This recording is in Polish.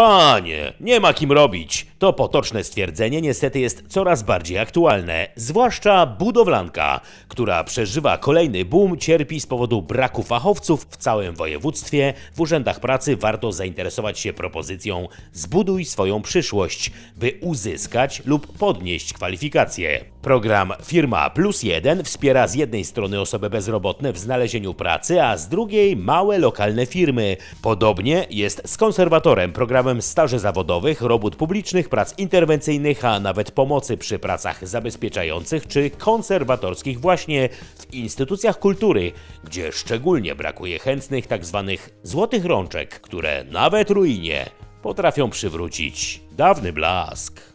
Panie, nie ma kim robić. To potoczne stwierdzenie niestety jest coraz bardziej aktualne, zwłaszcza budowlanka, która przeżywa kolejny boom, cierpi z powodu braku fachowców w całym województwie. W urzędach pracy warto zainteresować się propozycją Zbuduj swoją przyszłość, by uzyskać lub podnieść kwalifikacje. Program Firma Plus Jeden wspiera z jednej strony osoby bezrobotne w znalezieniu pracy, a z drugiej małe lokalne firmy. Podobnie jest z konserwatorem, programem staży zawodowych, robót publicznych, prac interwencyjnych, a nawet pomocy przy pracach zabezpieczających czy konserwatorskich właśnie w instytucjach kultury, gdzie szczególnie brakuje chętnych tzw. złotych rączek, które nawet ruinie potrafią przywrócić dawny blask.